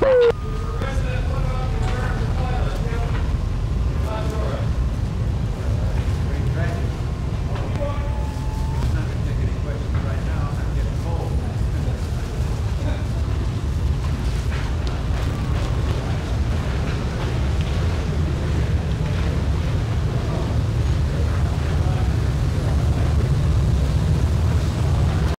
Woo!